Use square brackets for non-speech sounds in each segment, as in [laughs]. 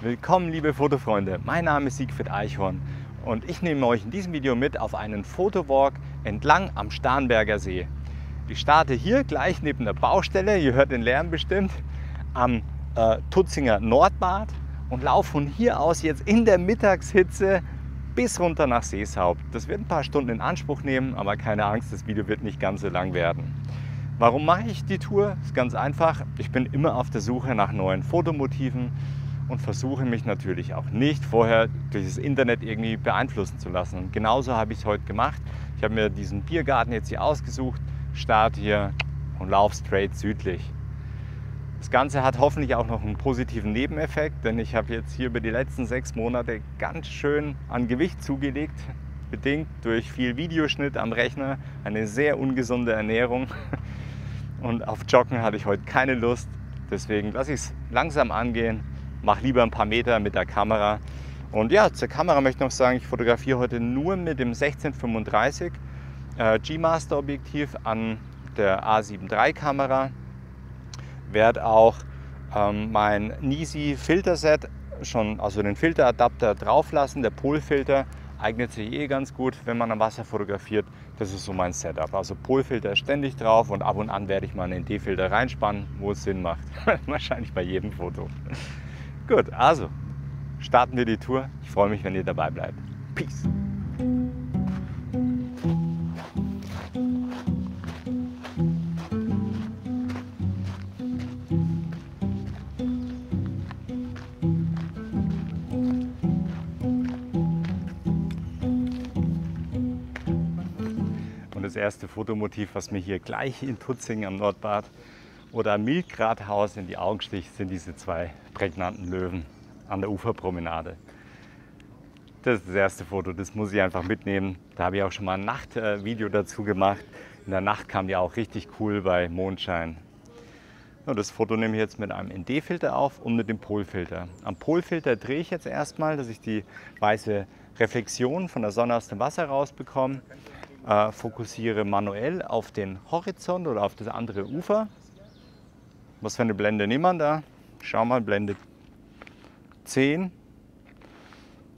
Willkommen liebe Fotofreunde, mein Name ist Siegfried Eichhorn und ich nehme euch in diesem Video mit auf einen Fotowalk entlang am Starnberger See. Ich starte hier gleich neben der Baustelle, ihr hört den Lärm bestimmt, am äh, Tutzinger Nordbad und laufe von hier aus jetzt in der Mittagshitze bis runter nach Seeshaupt. Das wird ein paar Stunden in Anspruch nehmen, aber keine Angst, das Video wird nicht ganz so lang werden. Warum mache ich die Tour? Ist ganz einfach. Ich bin immer auf der Suche nach neuen Fotomotiven und versuche mich natürlich auch nicht vorher durch das Internet irgendwie beeinflussen zu lassen. Und genauso habe ich es heute gemacht. Ich habe mir diesen Biergarten jetzt hier ausgesucht, starte hier und laufe straight südlich. Das Ganze hat hoffentlich auch noch einen positiven Nebeneffekt, denn ich habe jetzt hier über die letzten sechs Monate ganz schön an Gewicht zugelegt, bedingt durch viel Videoschnitt am Rechner, eine sehr ungesunde Ernährung [laughs] und auf Joggen hatte ich heute keine Lust. Deswegen lasse ich es langsam angehen, mache lieber ein paar Meter mit der Kamera. Und ja, zur Kamera möchte ich noch sagen, ich fotografiere heute nur mit dem 1635 äh, G-Master Objektiv an der A7 III Kamera. Werde auch ähm, mein Nisi Filterset schon, also den Filteradapter drauf lassen, der Polfilter eignet sich eh ganz gut, wenn man am Wasser fotografiert. Das ist so mein Setup. Also Polfilter ständig drauf und ab und an werde ich mal einen ND-Filter reinspannen, wo es Sinn macht. [laughs] Wahrscheinlich bei jedem Foto. Gut, also starten wir die Tour. Ich freue mich, wenn ihr dabei bleibt. Peace. das erste Fotomotiv, was mir hier gleich in Tutzing am Nordbad oder am Mildgradhaus in die Augen sticht, sind diese zwei prägnanten Löwen an der Uferpromenade. Das ist das erste Foto, das muss ich einfach mitnehmen. Da habe ich auch schon mal ein Nachtvideo dazu gemacht. In der Nacht kam die auch richtig cool bei Mondschein. Das Foto nehme ich jetzt mit einem ND-Filter auf und mit dem Polfilter. Am Polfilter drehe ich jetzt erstmal, dass ich die weiße Reflexion von der Sonne aus dem Wasser rausbekomme äh, fokussiere manuell auf den Horizont oder auf das andere Ufer. Was für eine Blende nimmt man da? Schau mal, Blende 10.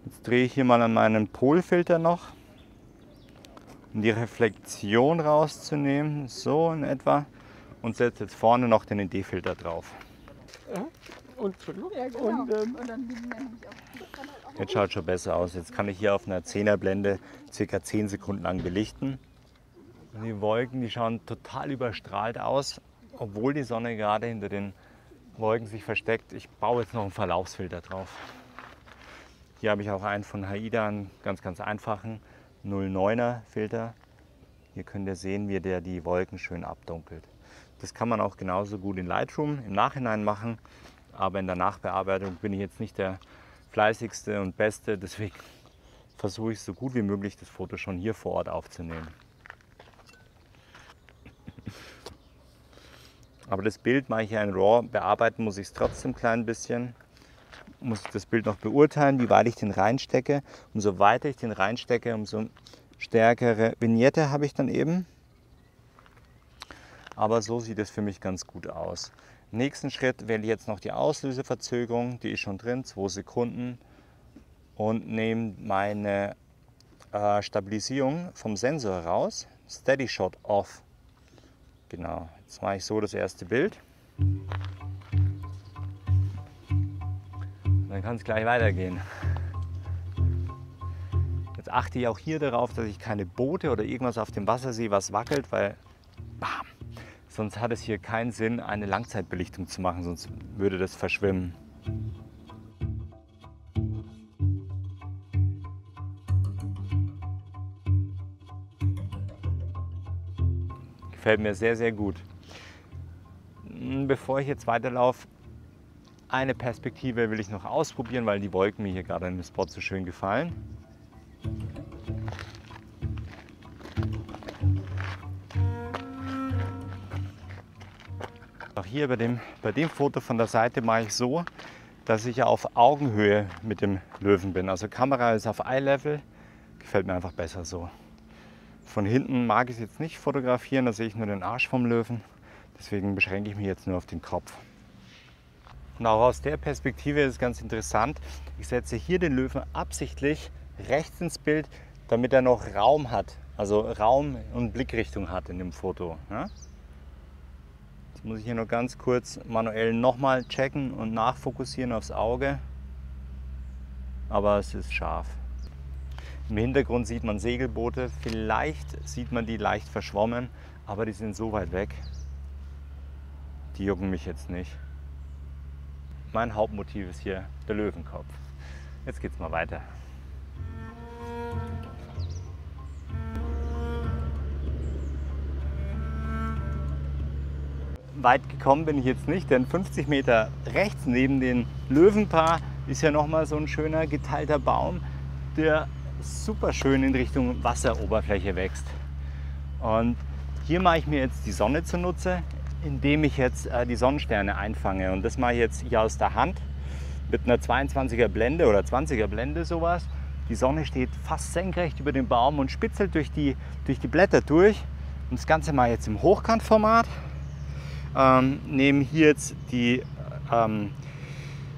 Jetzt drehe ich hier mal an meinen Polfilter noch, um die Reflexion rauszunehmen, so in etwa, und setze jetzt vorne noch den ND-Filter drauf. Und, ja, genau. und, ähm, und dann Jetzt schaut schon besser aus. Jetzt kann ich hier auf einer 10er Blende circa 10 Sekunden lang belichten. Die Wolken, die schauen total überstrahlt aus, obwohl die Sonne gerade hinter den Wolken sich versteckt. Ich baue jetzt noch einen Verlaufsfilter drauf. Hier habe ich auch einen von Haida, einen ganz, ganz einfachen 09er Filter. Hier könnt ihr sehen, wie der die Wolken schön abdunkelt. Das kann man auch genauso gut in Lightroom im Nachhinein machen, aber in der Nachbearbeitung bin ich jetzt nicht der fleißigste und beste. Deswegen versuche ich so gut wie möglich das Foto schon hier vor Ort aufzunehmen. Aber das Bild mache ich ja in RAW, bearbeiten muss ich es trotzdem ein klein bisschen. Muss ich das Bild noch beurteilen, wie weit ich den reinstecke. Umso weiter ich den reinstecke, umso stärkere Vignette habe ich dann eben. Aber so sieht es für mich ganz gut aus. Nächsten Schritt wähle ich jetzt noch die Auslöseverzögerung, die ist schon drin, 2 Sekunden und nehme meine äh, Stabilisierung vom Sensor raus, Steady Shot off. Genau, jetzt mache ich so das erste Bild. Dann kann es gleich weitergehen. Jetzt achte ich auch hier darauf, dass ich keine Boote oder irgendwas auf dem Wasser sehe, was wackelt, weil bam, Sonst hat es hier keinen Sinn, eine Langzeitbelichtung zu machen, sonst würde das verschwimmen. Gefällt mir sehr, sehr gut. Hm, bevor ich jetzt weiterlaufe, eine Perspektive will ich noch ausprobieren, weil die Wolken mir hier gerade in dem Spot so schön gefallen. Auch hier bei dem, bei dem Foto von der Seite mache ich so, dass ich auf Augenhöhe mit dem Löwen bin. Also Kamera ist auf Eye-Level, gefällt mir einfach besser so. Von hinten mag ich es jetzt nicht fotografieren, da sehe ich nur den Arsch vom Löwen. Deswegen beschränke ich mich jetzt nur auf den Kopf. Und auch aus der Perspektive ist es ganz interessant. Ich setze hier den Löwen absichtlich rechts ins Bild, damit er noch Raum hat. Also Raum und Blickrichtung hat in dem Foto. Ja? Jetzt muss ich hier noch ganz kurz manuell nochmal checken und nachfokussieren aufs Auge. Aber es ist scharf. Im Hintergrund sieht man Segelboote. Vielleicht sieht man die leicht verschwommen, aber die sind so weit weg. Die jucken mich jetzt nicht. Mein Hauptmotiv ist hier der Löwenkopf. Jetzt geht's mal weiter. Weit gekommen bin ich jetzt nicht, denn 50 Meter rechts neben dem Löwenpaar ist ja nochmal so ein schöner geteilter Baum, der super schön in Richtung Wasseroberfläche wächst. Und hier mache ich mir jetzt die Sonne zunutze, indem ich jetzt äh, die Sonnensterne einfange. Und das mache ich jetzt hier aus der Hand mit einer 22er Blende oder 20er Blende sowas. Die Sonne steht fast senkrecht über dem Baum und spitzelt durch die, durch die Blätter durch. Und das Ganze mache ich jetzt im Hochkantformat. Ähm, nehme hier jetzt die ähm,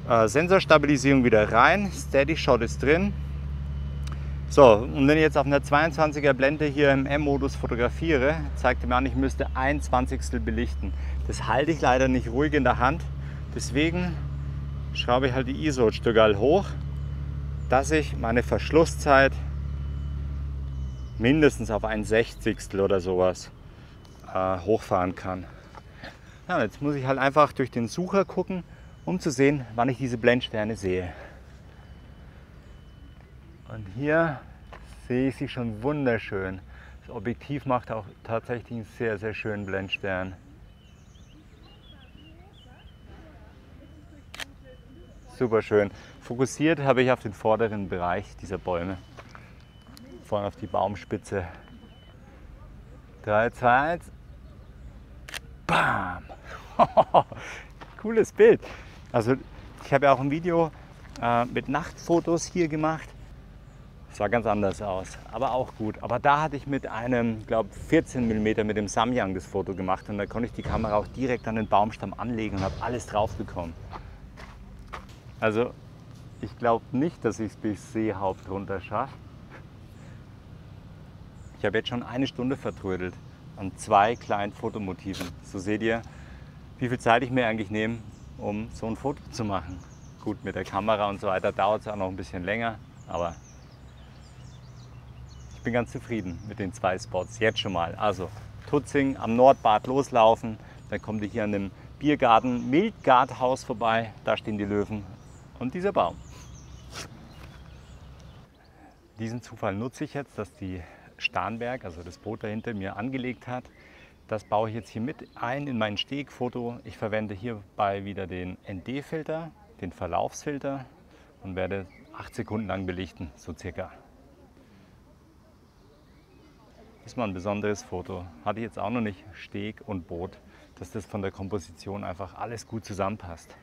äh, Sensorstabilisierung wieder rein. Steady Shot ist drin. So, und wenn ich jetzt auf einer 22er Blende hier im M-Modus fotografiere, zeigt er mir an, ich müsste ein Zwanzigstel belichten. Das halte ich leider nicht ruhig in der Hand. Deswegen schraube ich halt die ISO Stückerl hoch, dass ich meine Verschlusszeit mindestens auf ein Sechzigstel oder sowas äh, hochfahren kann. Ja, jetzt muss ich halt einfach durch den Sucher gucken, um zu sehen, wann ich diese Blendsterne sehe. Und hier sehe ich sie schon wunderschön. Das Objektiv macht auch tatsächlich einen sehr, sehr schönen Blendstern. Super schön. Fokussiert habe ich auf den vorderen Bereich dieser Bäume. Vorne auf die Baumspitze. 3, 2, 1. Bam! [laughs] Cooles Bild. Also ich habe ja auch ein Video äh, mit Nachtfotos hier gemacht sah ganz anders aus, aber auch gut. Aber da hatte ich mit einem, glaube 14 mm mit dem Samyang das Foto gemacht und da konnte ich die Kamera auch direkt an den Baumstamm anlegen und habe alles drauf bekommen. Also ich glaube nicht, dass ich es bis Seehaupt runter schaffe. Ich habe jetzt schon eine Stunde vertrödelt an zwei kleinen Fotomotiven. So seht ihr, wie viel Zeit ich mir eigentlich nehme, um so ein Foto zu machen. Gut, mit der Kamera und so weiter dauert es auch noch ein bisschen länger, aber bin ganz zufrieden mit den zwei Spots, jetzt schon mal. Also Tutzing am Nordbad loslaufen, dann kommt ihr hier an dem Biergarten Mildgardhaus vorbei, da stehen die Löwen und dieser Baum. Diesen Zufall nutze ich jetzt, dass die Starnberg, also das Boot dahinter mir angelegt hat. Das baue ich jetzt hier mit ein in mein Stegfoto. Ich verwende hierbei wieder den ND-Filter, den Verlaufsfilter und werde 8 Sekunden lang belichten, so circa. Ist mal ein besonderes Foto. Hatte ich jetzt auch noch nicht Steg und Boot, dass das von der Komposition einfach alles gut zusammenpasst.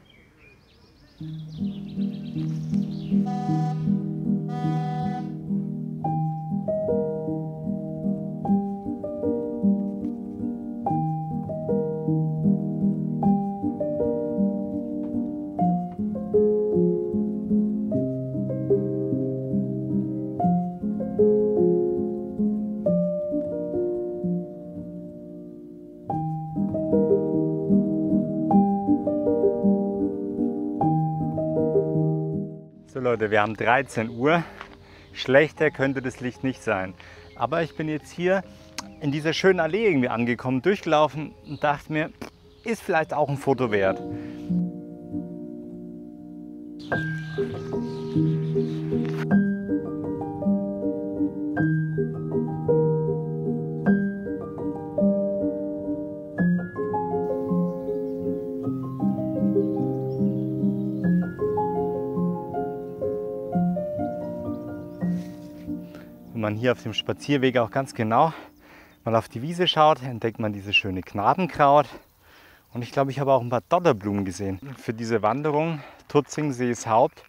Wir haben 13 Uhr. Schlechter könnte das Licht nicht sein. Aber ich bin jetzt hier in dieser schönen Allee irgendwie angekommen, durchgelaufen und dachte mir, ist vielleicht auch ein Foto wert. Man hier auf dem Spazierweg auch ganz genau mal auf die Wiese schaut, entdeckt man dieses schöne Knabenkraut. Und ich glaube, ich habe auch ein paar Dodderblumen gesehen. Für diese Wanderung Tutzingsees Haupt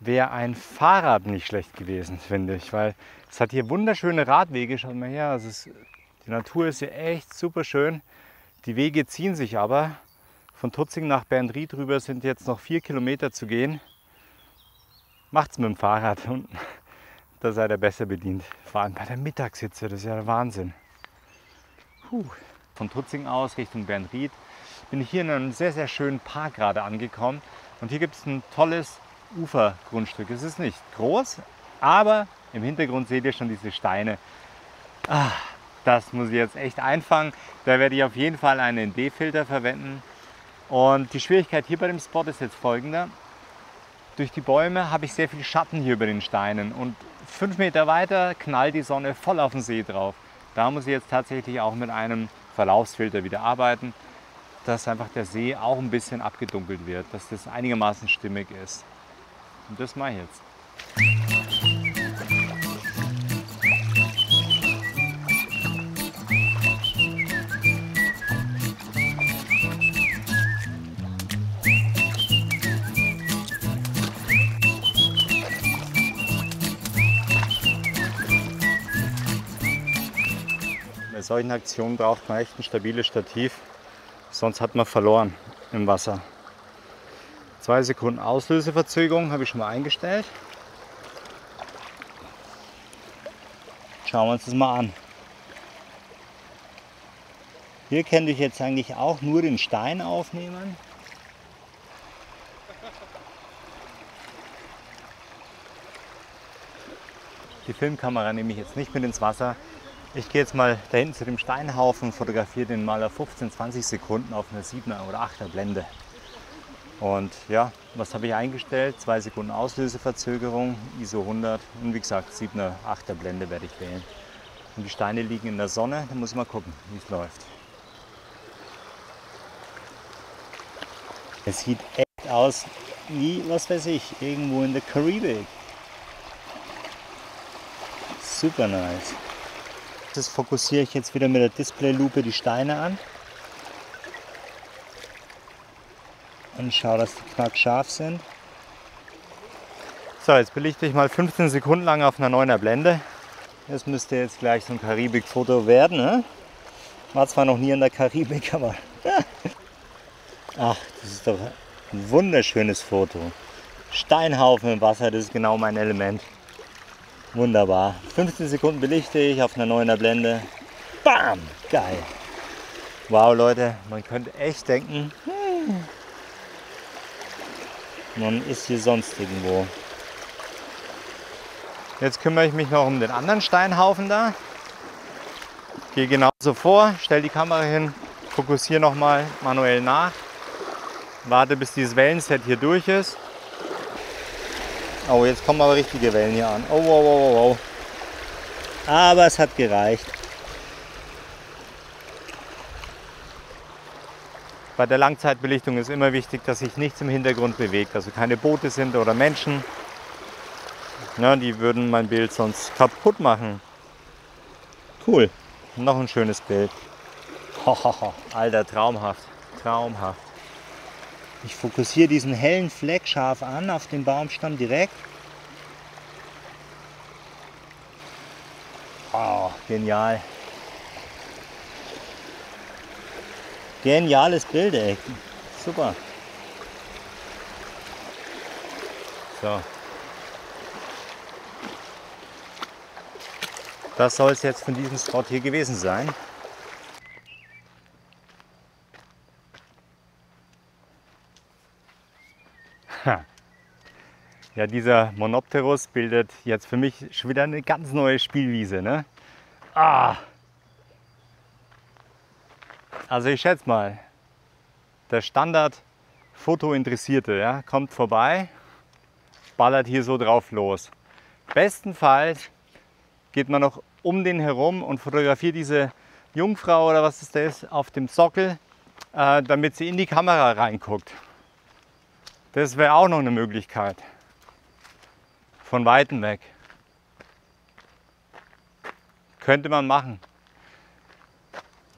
wäre ein Fahrrad nicht schlecht gewesen, finde ich. Weil es hat hier wunderschöne Radwege. Schaut mal her, also es, die Natur ist hier echt super schön. Die Wege ziehen sich aber Von Tutzing nach Bernried rüber sind jetzt noch vier Kilometer zu gehen. Macht's mit dem Fahrrad und da seid ihr besser bedient. Vor allem bei der Mittagshitze, das ist ja der Wahnsinn. Puh. Von Tutzing aus Richtung Bernried bin ich hier in einem sehr, sehr schönen Park gerade angekommen. Und hier gibt es ein tolles Ufergrundstück. Es ist nicht groß, aber im Hintergrund seht ihr schon diese Steine. Ah, das muss ich jetzt echt einfangen. Da werde ich auf jeden Fall einen ND-Filter verwenden. Und die Schwierigkeit hier bei dem Spot ist jetzt folgende. Durch die Bäume habe ich sehr viel Schatten hier über den Steinen und fünf Meter weiter knallt die Sonne voll auf den See drauf. Da muss ich jetzt tatsächlich auch mit einem Verlaufsfilter wieder arbeiten, dass einfach der See auch ein bisschen abgedunkelt wird, dass das einigermaßen stimmig ist. Und das mache ich jetzt. Solchen Aktionen braucht man echt ein stabiles Stativ, sonst hat man verloren im Wasser. Zwei Sekunden Auslöseverzögerung habe ich schon mal eingestellt. Schauen wir uns das mal an. Hier könnte ich jetzt eigentlich auch nur den Stein aufnehmen. Die Filmkamera nehme ich jetzt nicht mit ins Wasser, ich gehe jetzt mal da hinten zu dem Steinhaufen, fotografiere den mal auf 15, 20 Sekunden auf einer 7er oder 8er Blende. Und ja, was habe ich eingestellt? Zwei Sekunden Auslöseverzögerung, ISO 100 und wie gesagt 7er, 8er Blende werde ich wählen. Und die Steine liegen in der Sonne, da muss ich mal gucken, wie es läuft. Es sieht echt aus wie, was weiß ich, irgendwo in der Karibik. Super nice. Das fokussiere ich jetzt wieder mit der Displaylupe die Steine an. Und schaue, dass die knackscharf sind. So, jetzt belichte ich mal 15 Sekunden lang auf einer 9er Blende. Das müsste jetzt gleich so ein Karibik-Foto werden. Ne? War zwar noch nie in der Karibik, aber... [laughs] Ach, das ist doch ein wunderschönes Foto. Steinhaufen im Wasser, das ist genau mein Element. Wunderbar. 15 Sekunden belichte ich auf einer 9er Blende. Bam! Geil. Wow, Leute, man könnte echt denken, hm, man ist hier sonst irgendwo. Jetzt kümmere ich mich noch um den anderen Steinhaufen da. Gehe genauso vor, stelle die Kamera hin, fokussiere nochmal manuell nach, warte bis dieses Wellenset hier durch ist Oh, jetzt kommen aber richtige Wellen hier an. Oh, wow, wow, wow. Aber es hat gereicht. Bei der Langzeitbelichtung ist immer wichtig, dass sich nichts im Hintergrund bewegt. Also keine Boote sind oder Menschen. Ja, die würden mein Bild sonst kaputt machen. Cool. Noch ein schönes Bild. Alter, traumhaft. Traumhaft. Ich fokussiere diesen hellen Fleck scharf an auf den Baumstamm direkt. Oh, genial. Geniales Bild, ey. Super. So. Das soll es jetzt von diesem Spot hier gewesen sein. Ja, dieser Monopterus bildet jetzt für mich schon wieder eine ganz neue Spielwiese. Ne? Ah. Also ich schätze mal, der Standard Fotointeressierte ja, kommt vorbei, ballert hier so drauf los. Bestenfalls geht man noch um den herum und fotografiert diese Jungfrau oder was ist das auf dem Sockel, äh, damit sie in die Kamera reinguckt. Das wäre auch noch eine Möglichkeit. Von weitem weg. Könnte man machen.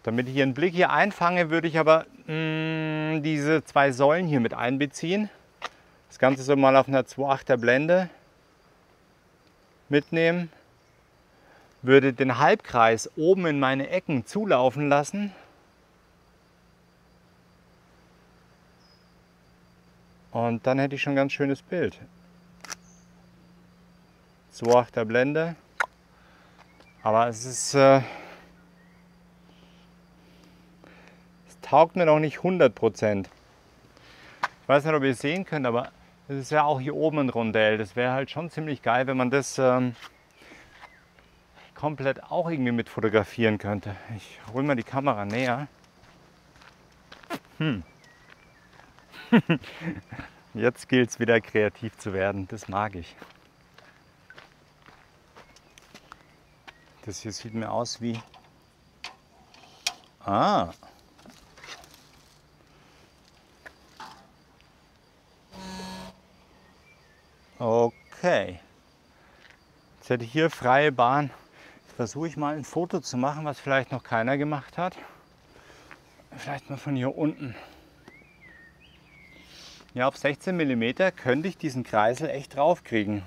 Damit ich Ihren Blick hier einfange, würde ich aber mh, mm, diese zwei Säulen hier mit einbeziehen. Das Ganze so mal auf einer 2.8er Blende mitnehmen. Würde den Halbkreis oben in meine Ecken zulaufen lassen Und dann hätte ich schon ein ganz schönes Bild. 2,8er Blende. Aber es ist... Äh, es taugt mir noch nicht 100%. Ich weiß nicht, ob ihr es sehen könnt, aber es ist ja auch hier oben ein Rondell. Das wäre halt schon ziemlich geil, wenn man das ähm, komplett auch irgendwie mit fotografieren könnte. Ich hole mal die Kamera näher. Hm. [laughs] Jetzt gilt es wieder kreativ zu werden. Das mag ich. Das hier sieht mir aus wie. Ah. Okay. Jetzt hätte ich hier freie Bahn. Jetzt versuche ich mal ein Foto zu machen, was vielleicht noch keiner gemacht hat. Vielleicht mal von hier unten. Ja, auf 16 mm könnte ich diesen Kreisel echt draufkriegen.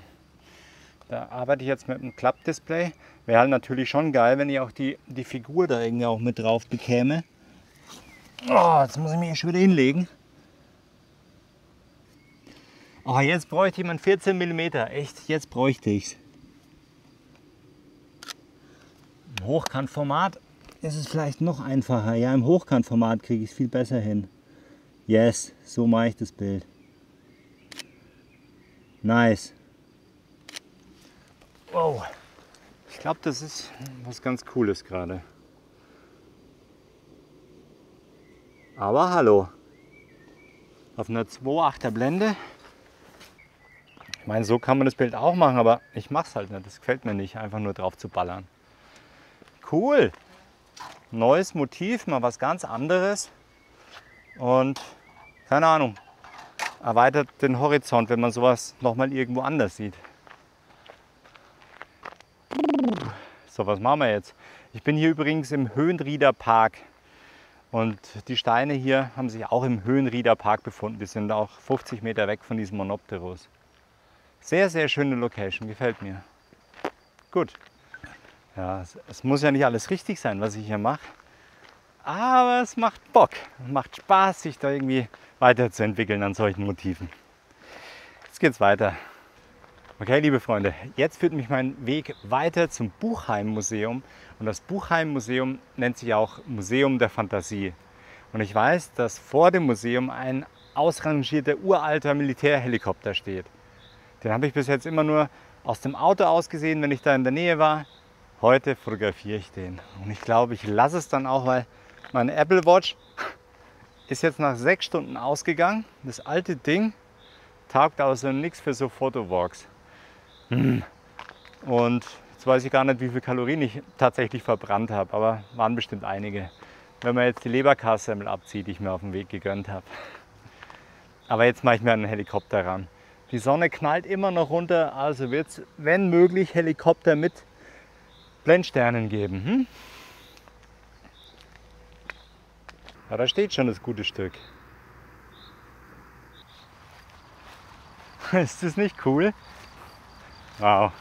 Da arbeite ich jetzt mit einem Klappdisplay. Wäre halt natürlich schon geil, wenn ich auch die, die Figur da irgendwie auch mit drauf bekäme. Oh, jetzt muss ich mich schon wieder hinlegen. Oh, jetzt bräuchte ich mal 14 mm. Echt, jetzt bräuchte ich es. Im Hochkantformat ist es vielleicht noch einfacher. Ja, im Hochkantformat kriege ich es viel besser hin. Yes, so mache ich das Bild. Nice. Wow. Ich glaube, das ist was ganz Cooles gerade. Aber hallo. Auf einer 2.8er Blende. Ich meine, so kann man das Bild auch machen, aber ich mache es halt nicht. Das gefällt mir nicht, einfach nur drauf zu ballern. Cool. Neues Motiv, mal was ganz anderes. Und keine Ahnung, erweitert den Horizont, wenn man sowas nochmal irgendwo anders sieht. So, was machen wir jetzt? Ich bin hier übrigens im Höhenrieder Park. Und die Steine hier haben sich auch im Höhenrieder Park befunden. Die sind auch 50 Meter weg von diesem Monopteros. Sehr, sehr schöne Location, gefällt mir. Gut. Ja, es, es muss ja nicht alles richtig sein, was ich hier mache. Aber es macht Bock, macht Spaß, sich da irgendwie weiterzuentwickeln an solchen Motiven. Jetzt geht's weiter. Okay, liebe Freunde, jetzt führt mich mein Weg weiter zum Buchheim Museum. Und das Buchheim Museum nennt sich auch Museum der Fantasie. Und ich weiß, dass vor dem Museum ein ausrangierter uralter Militärhelikopter steht. Den habe ich bis jetzt immer nur aus dem Auto aus gesehen, wenn ich da in der Nähe war. Heute fotografiere ich den. Und ich glaube, ich lasse es dann auch, weil meine Apple Watch ist jetzt nach sechs Stunden ausgegangen. Das alte Ding taugt also nichts für so Fotowalks. Hm. Und jetzt weiß ich gar nicht, wie viele Kalorien ich tatsächlich verbrannt habe, aber waren bestimmt einige. Wenn man jetzt die Leberkassemmel abzieht, die ich mir auf dem Weg gegönnt habe. Aber jetzt mache ich mir einen Helikopter ran. Die Sonne knallt immer noch runter, also wird es, wenn möglich, Helikopter mit Blendsternen geben. Hm? Ja, da steht schon das gute Stück. [laughs] Ist das nicht cool? Wow.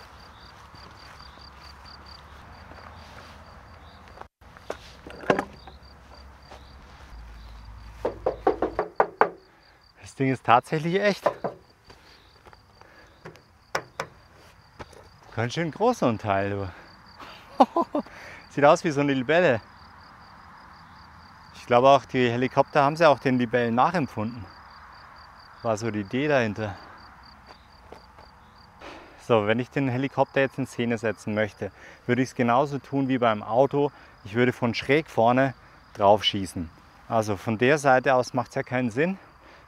Das Ding ist tatsächlich echt. Ganz schön groß so ein Teil, du. [laughs] Sieht aus wie so eine Libelle. Ich glaube auch, die Helikopter haben sie auch den Libellen nachempfunden. War so die Idee dahinter. So, wenn ich den Helikopter jetzt in Szene setzen möchte, würde ich es genauso tun wie beim Auto. Ich würde von schräg vorne drauf schießen. Also von der Seite aus macht es ja keinen Sinn,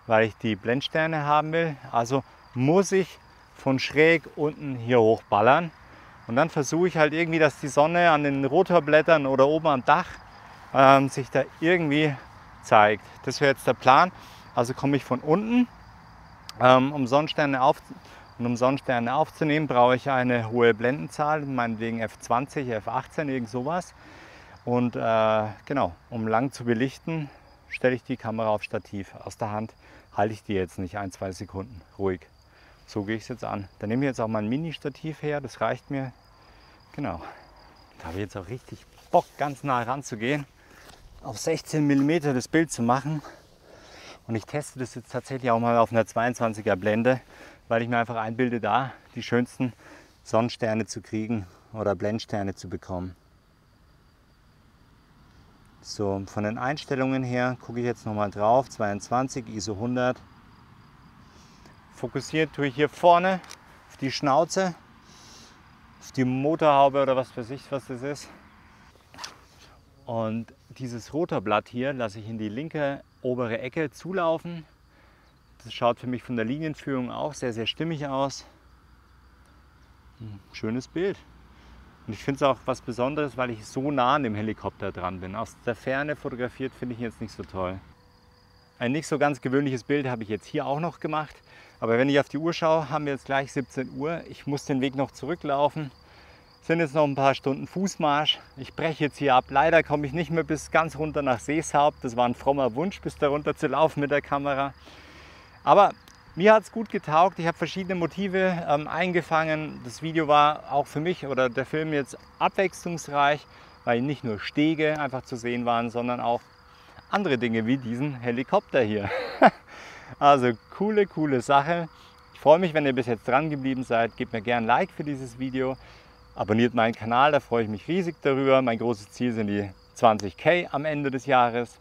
weil ich die Blendsterne haben will. Also muss ich von schräg unten hier hochballern. Und dann versuche ich halt irgendwie, dass die Sonne an den Rotorblättern oder oben am Dach ähm, sich da irgendwie zeigt. Das wäre jetzt der Plan. Also komme ich von unten, ähm, um Sonnensterne auf, um Sonnensterne aufzunehmen, brauche ich eine hohe Blendenzahl, meinetwegen F20, F18, irgend sowas. Und äh, genau, um lang zu belichten, stelle ich die Kamera auf Stativ. Aus der Hand halte ich die jetzt nicht ein, zwei Sekunden ruhig. So gehe ich es jetzt an. Dann nehme ich jetzt auch mein Mini-Stativ her, das reicht mir. Genau. Da habe ich jetzt auch richtig Bock, ganz nah ranzugehen, auf 16 mm das Bild zu machen. Und ich teste das jetzt tatsächlich auch mal auf einer 22er Blende, weil ich mir einfach einbilde, da die schönsten Sonnensterne zu kriegen oder Blendsterne zu bekommen. So, von den Einstellungen her gucke ich jetzt nochmal drauf. 22, ISO 100. Fokussiert tue ich hier vorne auf die Schnauze, auf die Motorhaube oder was weiß ich, was das ist. Und dieses Rotorblatt hier lasse ich in die linke obere Ecke zulaufen. Das schaut für mich von der Linienführung auch sehr, sehr stimmig aus. Hm, schönes Bild. Und ich finde es auch was Besonderes, weil ich so nah an dem Helikopter dran bin. Aus der Ferne fotografiert finde ich jetzt nicht so toll. Ein nicht so ganz gewöhnliches Bild habe ich jetzt hier auch noch gemacht. Aber wenn ich auf die Uhr schaue, haben wir jetzt gleich 17 Uhr. Ich muss den Weg noch zurücklaufen. Sind jetzt noch ein paar Stunden Fußmarsch. Ich breche jetzt hier ab. Leider komme ich nicht mehr bis ganz runter nach Seeshaupt. Das war ein frommer Wunsch, bis da runter zu laufen mit der Kamera. Aber mir hat es gut getaugt. Ich habe verschiedene Motive ähm, eingefangen. Das Video war auch für mich oder der Film jetzt abwechslungsreich, weil nicht nur Stege einfach zu sehen waren, sondern auch andere Dinge wie diesen Helikopter hier. [laughs] also coole, coole Sache. Ich freue mich, wenn ihr bis jetzt dran geblieben seid. Gebt mir gerne ein Like für dieses Video. Abonniert meinen Kanal, da freue ich mich riesig darüber. Mein großes Ziel sind die 20k am Ende des Jahres.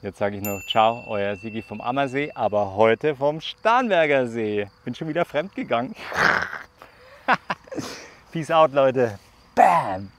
Jetzt sage ich noch Ciao, euer Sigi vom Ammersee, aber heute vom Starnberger See. Bin schon wieder fremd gegangen. [laughs] Peace out, Leute. Bam!